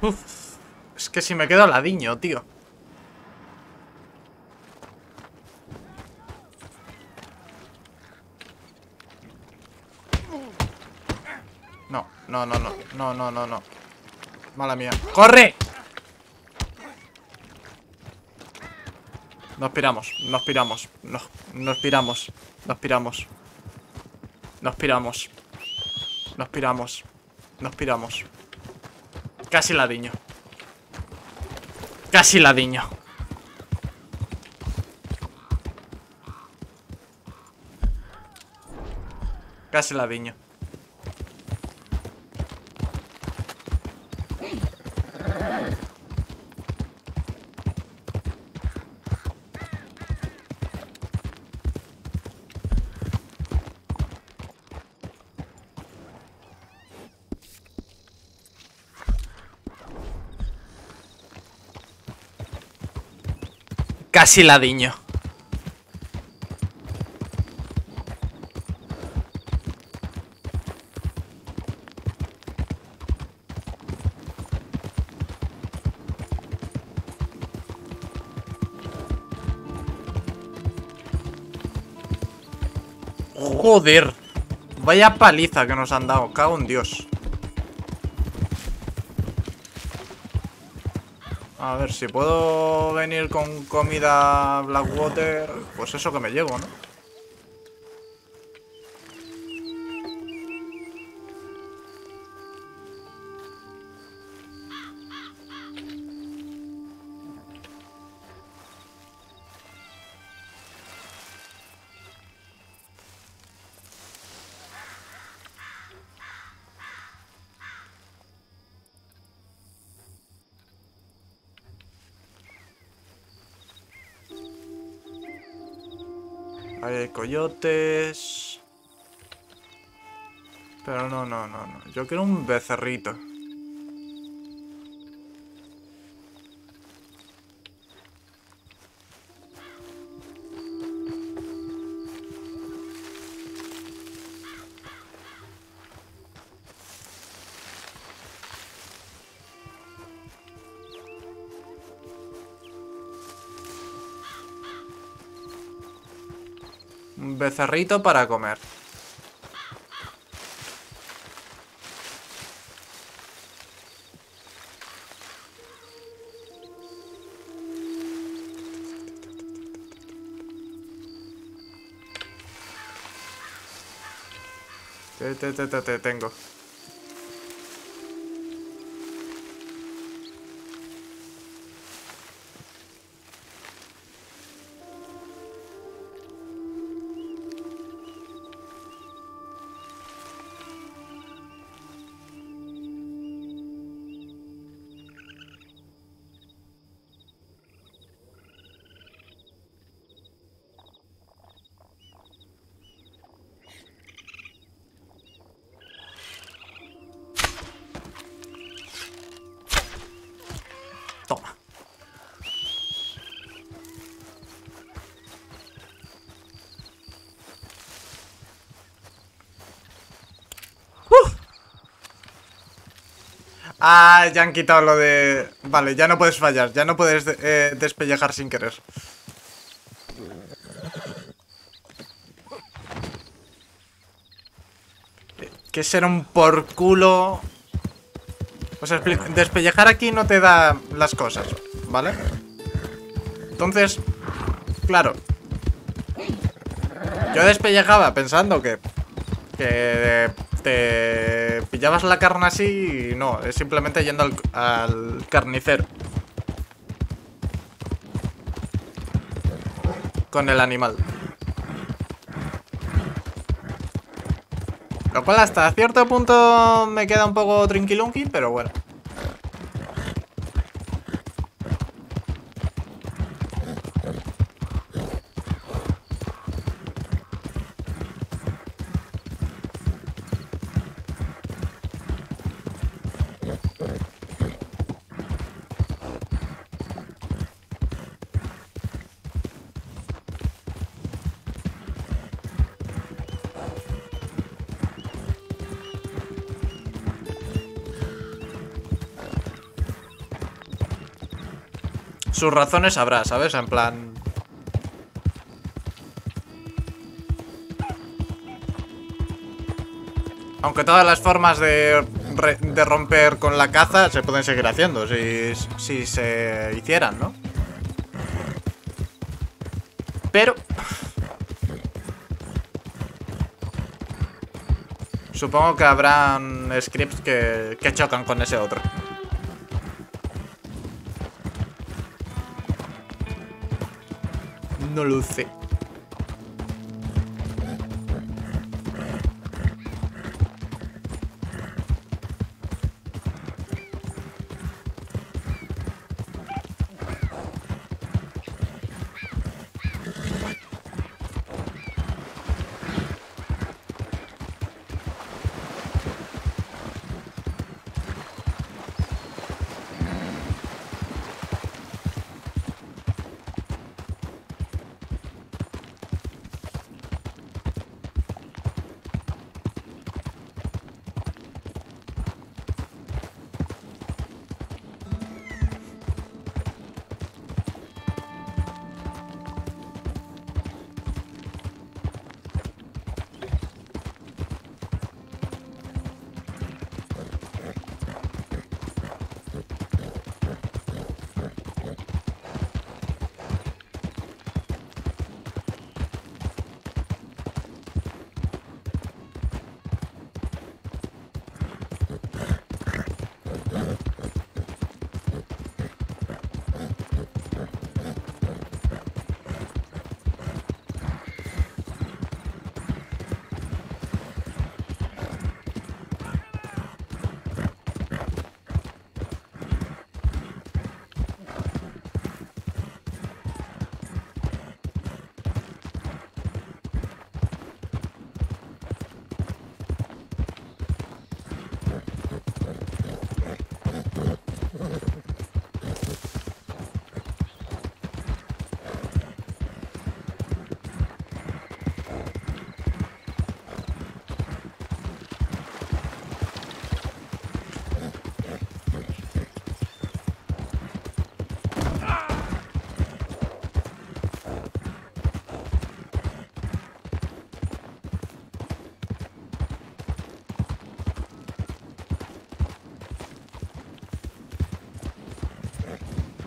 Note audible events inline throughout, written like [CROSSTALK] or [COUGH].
Uf, es que si me quedo ladiño, tío. No, no, no, no, no, no, no, no. Mala mía. ¡Corre! Nos piramos, nos piramos, nos, nos piramos, nos piramos. Nos piramos. Nos piramos. Nos piramos. Casi ladiño. Casi ladiño. Casi ladiño. Casi ladiño. Joder. Vaya paliza que nos han dado. Cago en Dios. A ver, si puedo venir con comida Blackwater, pues eso que me llevo, ¿no? Coyotes. Pero no, no, no, no. Yo quiero un becerrito. Un becerrito para comer. Te, te, te, te, te tengo. Ah, ya han quitado lo de... Vale, ya no puedes fallar, ya no puedes eh, despellejar sin querer. Que ser un por culo... Os explico. Despellejar aquí no te da las cosas, ¿vale? Entonces, claro. Yo despellejaba pensando que... Que te pillabas la carne así y no, es simplemente yendo al, al carnicero. Con el animal. Lo cual hasta cierto punto me queda un poco trinquilunqui, pero bueno. Sus razones habrá, ¿sabes? En plan... Aunque todas las formas de, de romper con la caza se pueden seguir haciendo si, si se hicieran, ¿no? Pero... Supongo que habrán scripts que, que chocan con ese otro. No lo sé.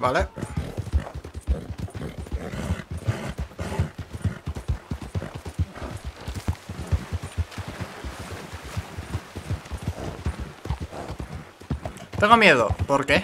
Vale. Tengo miedo. ¿Por qué?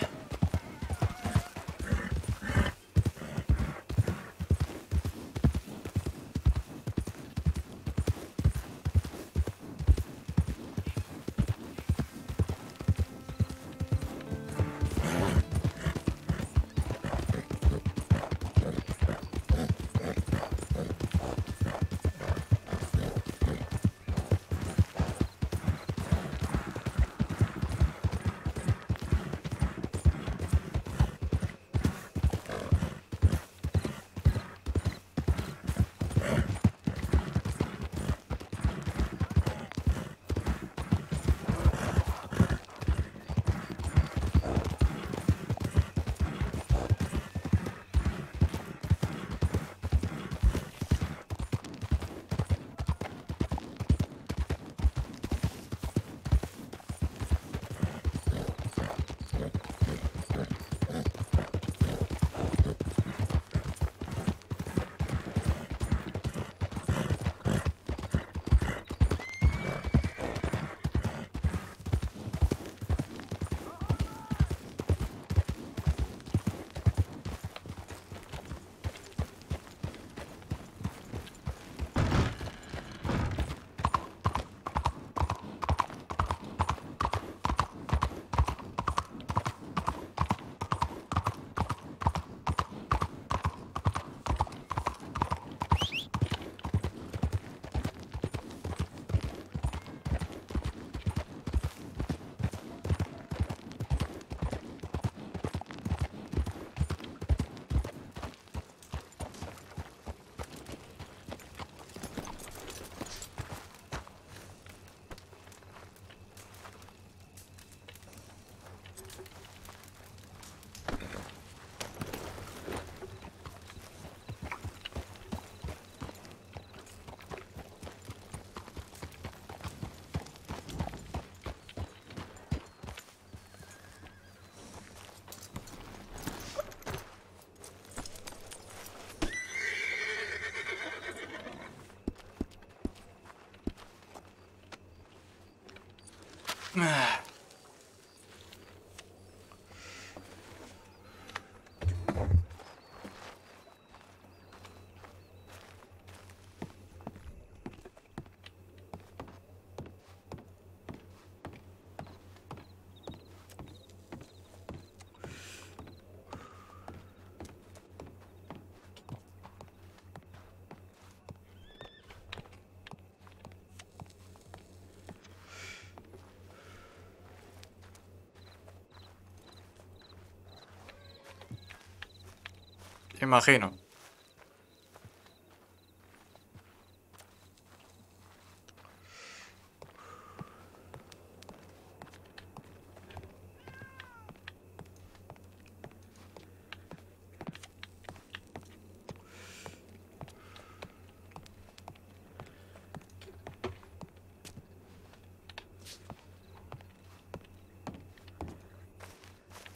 Imagino.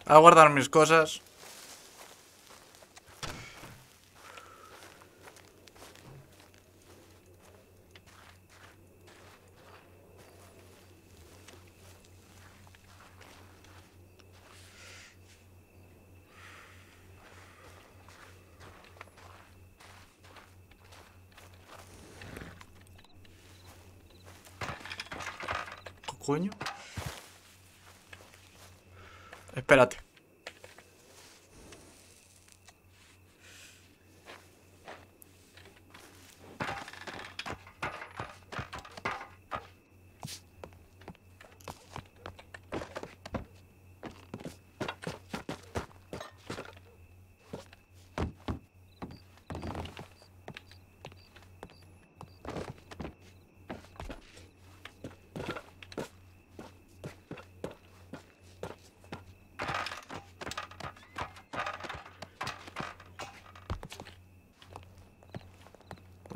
A guardar mis cosas. Coño? Espérate.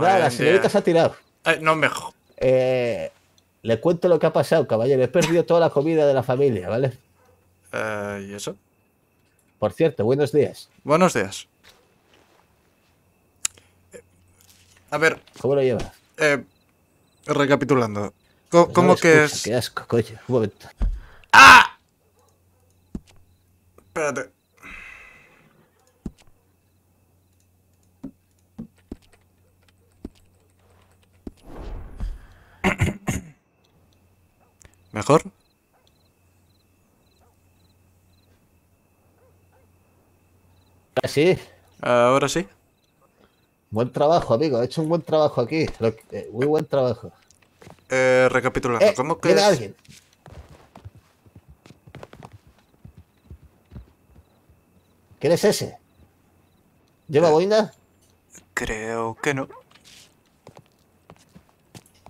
Ya, la señorita se ha tirado. Eh, no me jo- Eh, le cuento lo que ha pasado, caballero. He perdido toda la comida de la familia, ¿vale? Eh, ¿Y eso? Por cierto, buenos días. Buenos días. Eh, A ver, ¿Cómo lo llevas? eh, recapitulando. Pues ¿Cómo no me que escucha, es...? Qué asco, coño. Un momento. ¡Ah! Espérate. ¿Mejor? Ah, sí. Ahora sí. Buen trabajo, amigo. He hecho un buen trabajo aquí. Eh, muy buen trabajo. Eh, recapitulando. Eh, ¿Cómo que es? alguien. ¿Quién es ese? ¿Lleva Eh. boina? Creo que no.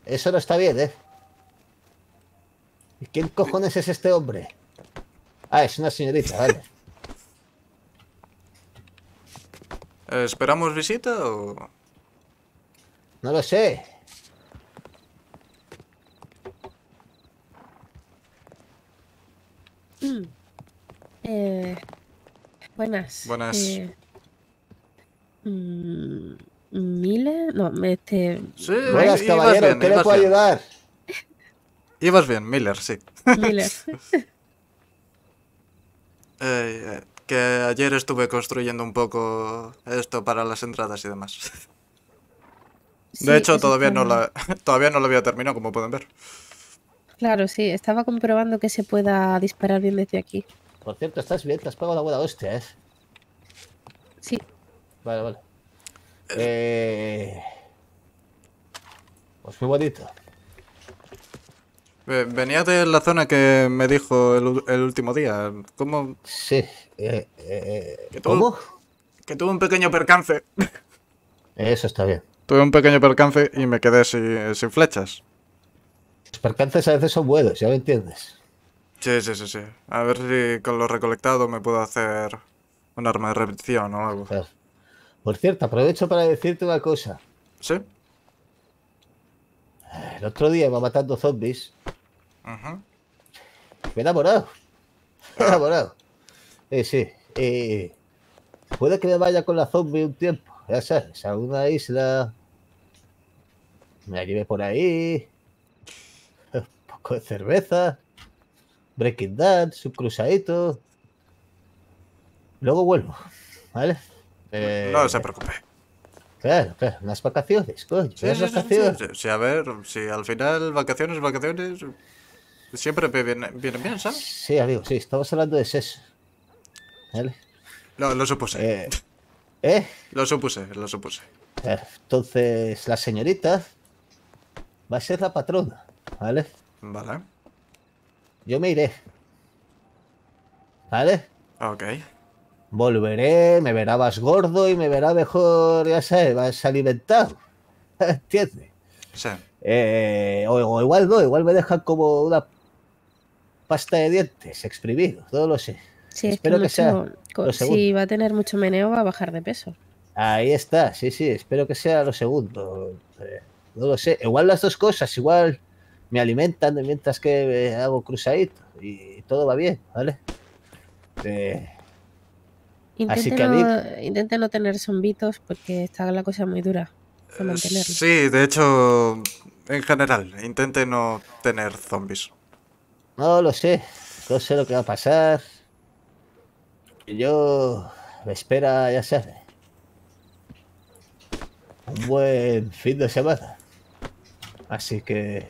Eso no está bien, ¿eh? ¿Y quién cojones es este hombre? Ah, es una señorita, vale. Eh, ¿Esperamos visita o...? No lo sé. Eh, buenas. Buenas. Eh, mm, ¿Miller? No, este. Sí, Buenas, caballero. bien, ¿Qué le puedo bien. ayudar? Ibas bien, Miller, sí. Miller. [LAUGHS] Eh, que ayer estuve construyendo un poco esto para las entradas y demás. Sí, De hecho, todavía no, la, [LAUGHS] todavía no lo había terminado, como pueden ver. Claro, sí, estaba comprobando que se pueda disparar bien desde aquí. Por cierto, estás bien, te has pegado la buena hostia, ¿eh? Sí, Vale, vale. Eh... Pues muy bonito. Ve- Venía de la zona que me dijo el, el último día. ¿Cómo? Sí. Eh, eh, Que ¿Cómo? Que tuve un pequeño percance. Eso está bien. Tuve un pequeño percance y me quedé sin, sin flechas. Los percances a veces son buenos, ya me entiendes. Sí, sí, sí, sí. A ver si con lo recolectado me puedo hacer un arma de repetición o algo. Por cierto, aprovecho para decirte una cosa. ¿Sí? El otro día iba matando zombies. Ujú. Me he enamorado. Me he enamorado. Eh, sí. eh, puede que me vaya con la zombie un tiempo. Ya sabes, a una isla. Me la llevé por ahí. Un poco de cerveza. Breaking Dance, un cruzadito. Luego vuelvo, ¿vale? Eh, No se preocupe. Claro, claro, unas vacaciones, coño. Unas sí, vacaciones. sí, sí, a ver, si al final vacaciones, vacaciones, siempre vienen bien, ¿sabes? Sí, amigo, sí, estamos hablando de sexo. ¿Vale? Lo, lo supuse, Eh, ¿Eh? lo supuse, lo supuse. Entonces, la señorita va a ser la patrona, ¿vale? Vale, Yo me iré. ¿Vale? ok. Volveré, me verá más gordo y me verá mejor, ya sabes, más alimentado. [LAUGHS] ¿Entiendes? Sí, Eh, o, o igual no, igual me dejan como una pasta de dientes exprimido, no lo sé. Sí, es Espero que, que sea lo si va a tener mucho meneo, va a bajar de peso. Ahí está, sí, sí, espero que sea lo segundo. Eh, no lo sé, igual las dos cosas, igual me alimentan mientras que eh, hago cruzadito y todo va bien, ¿vale? Eh, Así Intente, que, no, intente no tener zombitos porque está la cosa muy dura mantenerlo. Sí, de hecho, en general, intente no tener zombies. No lo sé, no sé lo que va a pasar. Yo me espera, ya sabes, un buen fin de semana. Así que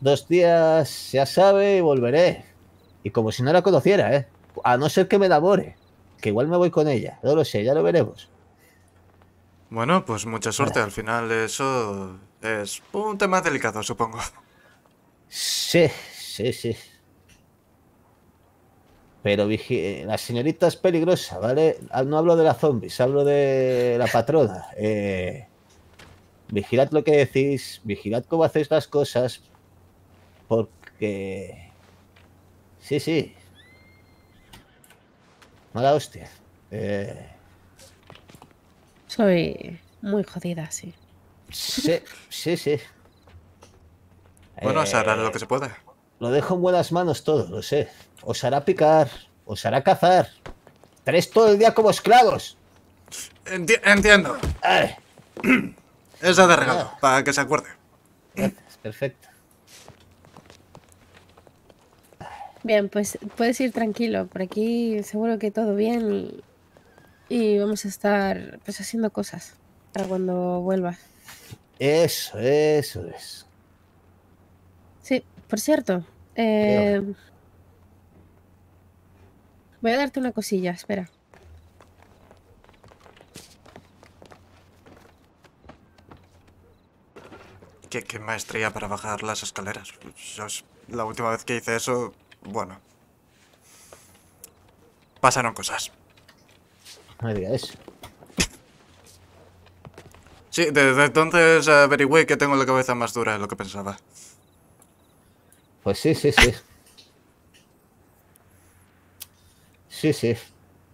dos días, ya sabe, y volveré. Y como si no la conociera, ¿eh? A no ser que me enamore, que igual me voy con ella. No lo sé, ya lo veremos. Bueno, pues mucha suerte. Al final eso es un tema delicado, supongo. Sí, sí, sí. Pero la señorita es peligrosa, ¿vale? Ah, No hablo de la zombies, hablo de la patrona. [LAUGHS] Eh, vigilad lo que decís, vigilad cómo hacéis las cosas, porque... Sí, sí. Mala hostia. Eh, Soy muy jodida, sí. sí, sí, sí. Bueno, se hará Eh, lo que se puede. Lo dejo en buenas manos todo, lo sé. Os hará picar, os hará cazar. Tres todo el día como esclavos. Enti- entiendo. Ay, Esa de regalo, para que se acuerde. gracias, perfecto. Bien, pues puedes ir tranquilo. Por aquí seguro que todo bien y, y vamos a estar pues haciendo cosas para cuando vuelvas. Eso, eso es. Por cierto, eh, voy a darte una cosilla, espera. ¿Qué, qué maestría para bajar las escaleras. Yo es- la última vez que hice eso, bueno. Pasaron cosas. No diga eso. Sí, desde entonces averigüé que tengo la cabeza más dura de lo que pensaba. Pues sí, sí, sí. Sí, sí.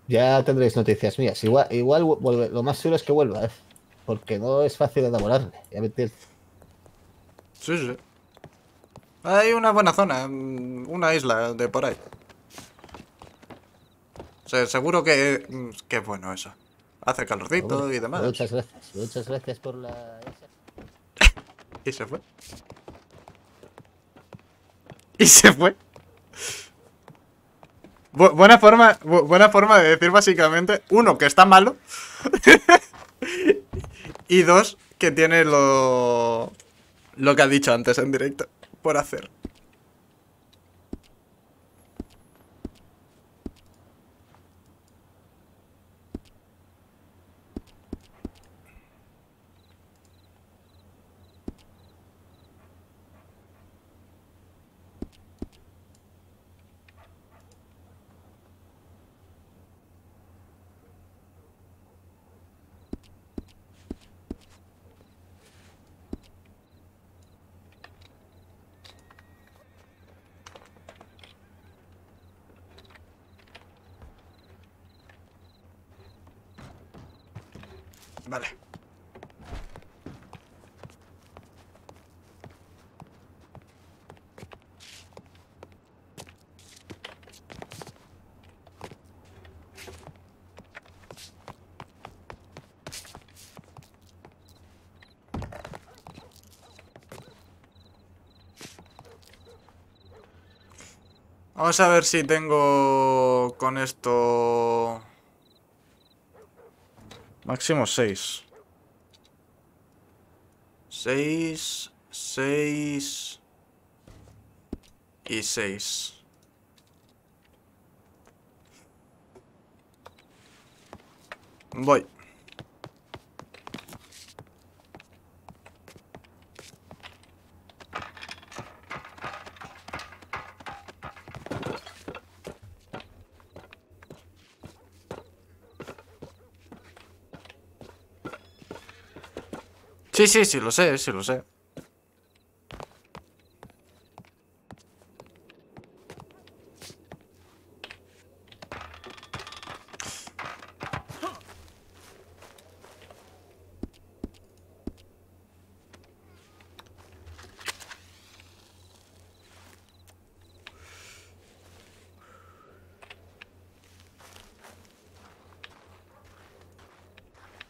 Ya tendréis noticias mías. Igual, igual vuelve- lo más seguro es que vuelva, ¿eh? Porque no es fácil enamorarle, ya me entiendes. Sí, sí. Hay una buena zona, mm, una isla de por ahí. Se- seguro que, mm, que es bueno eso. Hace calorcito y demás. Muchas gracias, muchas gracias por la... [LAUGHS] Y se fue. Y se fue. Bu- buena forma, bu- buena forma de decir básicamente, uno, que está malo. [LAUGHS] y dos, que tiene lo, lo que ha dicho antes en directo por hacer. Vamos a ver si tengo con esto... Máximo 6. 6, 6 y 6. Voy. Sí, sí, sí, lo sé, sí, lo sé.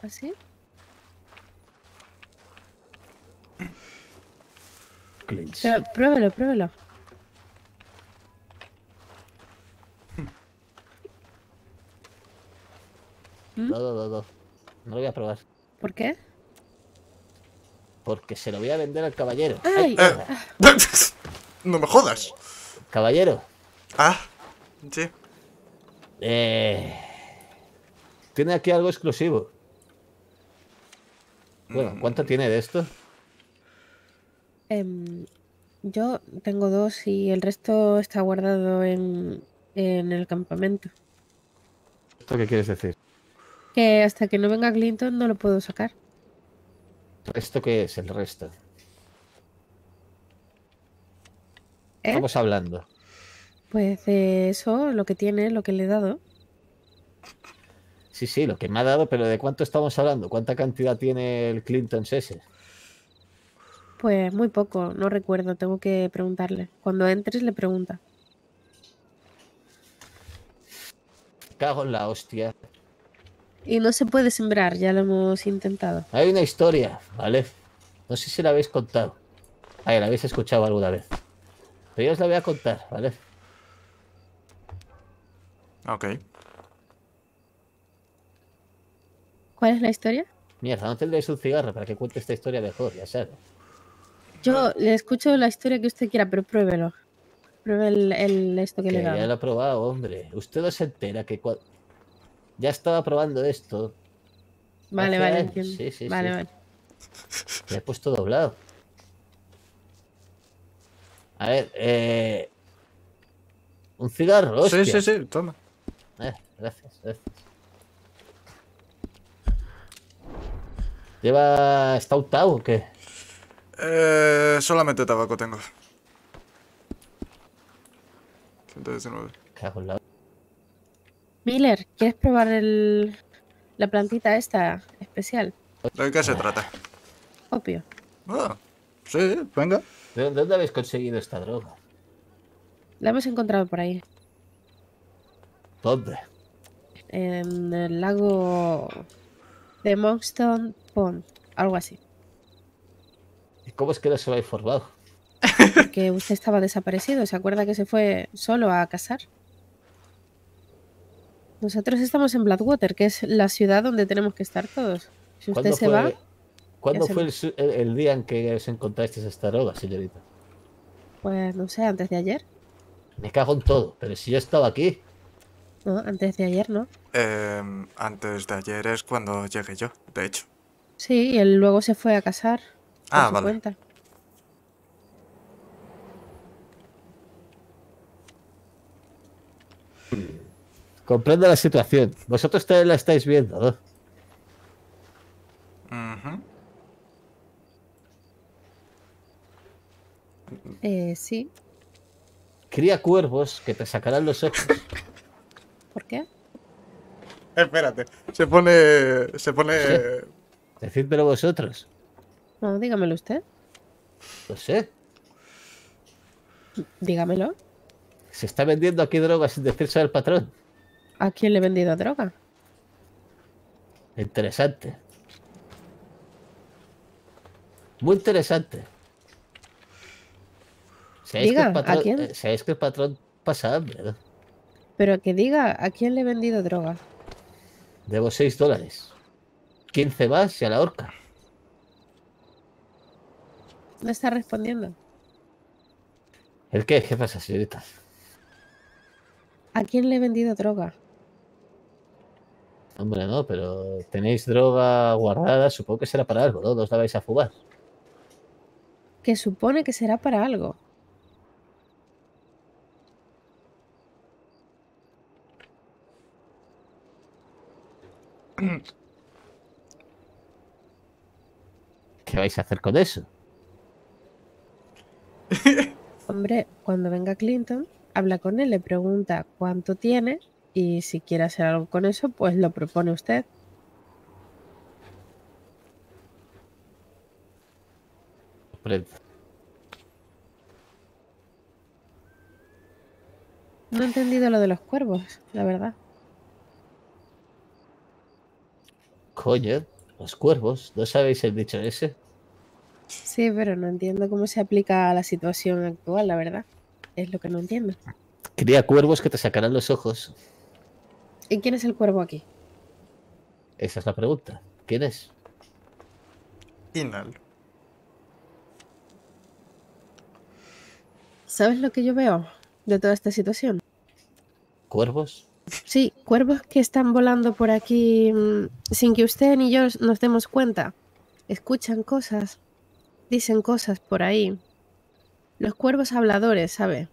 ¿Así? Clinch. Pero pruébelo, pruébelo. [LAUGHS] ¿Mm? No, no, no, no. No lo voy a probar. ¿Por qué? Porque se lo voy a vender al caballero. ¡Ay! Eh. [LAUGHS] no me jodas. Caballero. Ah, sí. Eh, tiene aquí algo exclusivo. Bueno, ¿cuánto tiene de esto? Em, yo tengo dos y el resto está guardado en, en el campamento. ¿Esto qué quieres decir? Que hasta que no venga Clinton no lo puedo sacar. ¿Esto qué es el resto? ¿Eh? Estamos hablando. Pues de eso, lo que tiene, lo que le he dado. Sí, sí, lo que me ha dado, pero ¿de cuánto estamos hablando? ¿Cuánta cantidad tiene el Clinton ese? Pues muy poco, no recuerdo, tengo que preguntarle. Cuando entres le pregunta. Cago en la hostia. Y no se puede sembrar, ya lo hemos intentado. Hay una historia, ¿vale? No sé si la habéis contado. Ay, la habéis escuchado alguna vez. Pero yo os la voy a contar, ¿vale? Ok. ¿Cuál es la historia? Mierda, no tendréis un cigarro para que cuente esta historia mejor, ya sabes. Yo le escucho la historia que usted quiera, pero pruébelo. Pruebe el, el esto que, Que le he ya lo he probado, hombre. Usted no se entera que cua- ya estaba probando esto. Vale, hace vale, entiendo. sí, sí, vale, sí. vale. Le he puesto doblado. A ver, eh... Un cigarro, Sí, hostia. sí, sí, toma. Eh, gracias, gracias. ¿Lleva... está untado o qué? Eh, solamente tabaco tengo. 119. Cago en la... Miller, ¿quieres probar el, la plantita esta especial? ¿De qué se trata? Opio. Ah, sí, venga. ¿De dónde, de dónde habéis conseguido esta droga? La hemos encontrado por ahí. ¿Dónde? En el lago de Monkstone Pond. Algo así. ¿Y cómo es que no se lo ha informado? Porque usted estaba desaparecido. ¿Se acuerda que se fue solo a cazar? Nosotros estamos en Blackwater, que es la ciudad donde tenemos que estar todos. Si usted ¿Cuándo se fue, va, ¿cuándo se fue el día en que os encontrasteis esta droga, señorita? pues no sé, antes de ayer. Me cago en todo, pero si yo estaba aquí. No, antes de ayer, ¿no? Em, antes de ayer es cuando llegué yo, de hecho. Sí, y él luego se fue a casar. Por Ah, su vale. cuenta. Comprendo la situación. Vosotros la estáis viendo, ¿no? Eh, sí. Cría cuervos que te sacarán los ojos. ¿Por qué? Espérate. Se pone. Se pone. Sí. [LAUGHS] Decídmelo vosotros. No, dígamelo usted. Lo sé. Dígamelo. Se está vendiendo aquí droga sin decirse al patrón. ¿A quién le he vendido droga? Interesante. Muy interesante. ¿Sabéis, Diga, que el ¿a patrón, quién? eh, sabéis que el patrón pasa hambre, ¿no? Pero que diga a quién le he vendido droga. Debo 6 dólares. 15 más y a la horca. No está respondiendo. ¿El qué? ¿Qué pasa, señorita? ¿A quién le he vendido droga? Hombre, no, pero tenéis droga guardada, supongo que será para algo, ¿no? ¿No os la vais a fugar? Que supone que será para algo. ¿Qué vais a hacer con eso? Hombre, cuando venga Clinton, habla con él, le pregunta cuánto tiene y si quiere hacer algo con eso, pues lo propone usted. No he entendido lo de los cuervos, la verdad. Coño, los cuervos, ¿no sabéis el dicho ese? Sí, pero no entiendo cómo se aplica a la situación actual, la verdad. Es lo que no entiendo. Cría cuervos que te sacarán los ojos. ¿Y quién es el cuervo aquí? Esa es la pregunta. ¿Quién es? Inal. ¿Sabes lo que yo veo de toda esta situación? ¿Cuervos? Sí, cuervos que están volando por aquí mm, sin que usted ni yo nos demos cuenta. Escuchan cosas, dicen cosas por ahí. Los cuervos habladores, ¿sabe?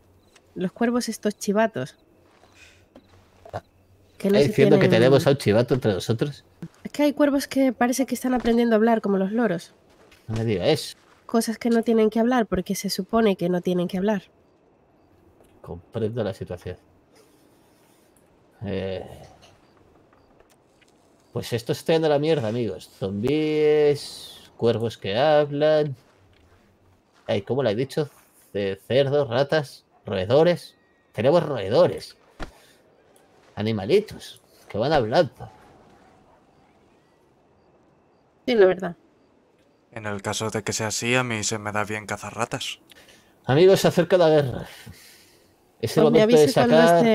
Los cuervos estos chivatos. Que no ¿Está se diciendo que tenemos a un chivato entre nosotros? Es que hay cuervos que parece que están aprendiendo a hablar como los loros. No me diga eso. Cosas que no tienen que hablar porque se supone que no tienen que hablar. Comprendo la situación. Eh, Pues esto está a la mierda, amigos. Zombies, cuervos que hablan. Ay, ¿cómo le he dicho? Ce- cerdos, ratas, roedores. Tenemos roedores. Animalitos que van hablando. Sí, la verdad. En el caso de que sea así, a mí se me da bien cazar ratas. Amigos, se acerca la guerra. Es el Pues me momento de sacar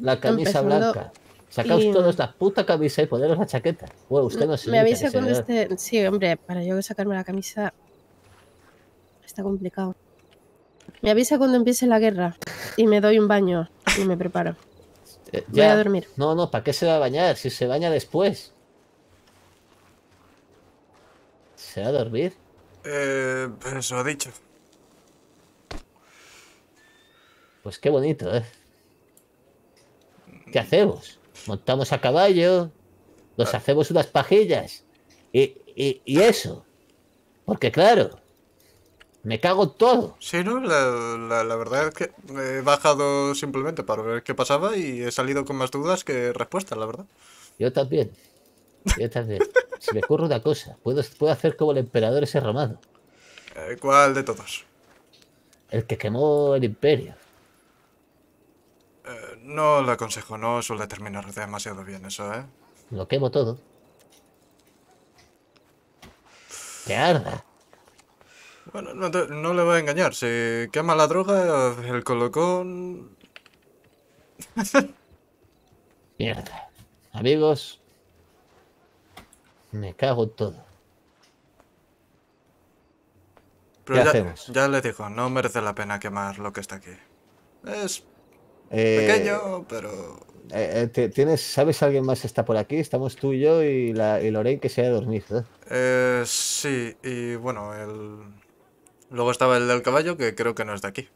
la camisa empezando blanca. Sacaos y- todos la puta camisa y poneros la chaqueta. Bueno, usted no se Me avisa señor. esté. Sí, hombre, para yo sacarme la camisa está complicado. Me avisa cuando empiece la guerra y me doy un baño y me preparo. Eh, Voy a dormir. No, no, ¿para qué se va a bañar? Si se baña después. ¿Se va a dormir? Eh, eso he dicho. Pues qué bonito, ¿eh? ¿Qué hacemos? Montamos a caballo, nos hacemos unas pajillas y, y, y eso. Porque claro, me cago todo. Sí, no, la, la- la verdad es que he bajado simplemente para ver qué pasaba y he salido con más dudas que respuestas, la verdad. Yo también. Yo también. Se me ocurre una cosa. Puedo, puedo hacer como el emperador ese romano. Eh, ¿Cuál de todos? El que quemó el imperio. Eh, no le aconsejo, no suele terminar demasiado bien eso, ¿eh? Lo quemo todo. Que arda. Bueno, no, te- no le voy a engañar. Si quema la droga, el colocón... [LAUGHS] Mierda. Amigos. Me cago en todo. Pero ¿Qué ya, hacemos? ya le digo, no merece la pena quemar lo que está aquí. Es Eh, pequeño, pero... eh, eh, te- ¿tienes, ¿Sabes alguien más está por aquí? Estamos tú y yo y, la, y Lorraine que se ha dormido. Eh, sí, y bueno, el... Luego estaba el del caballo, que creo que no es de aquí.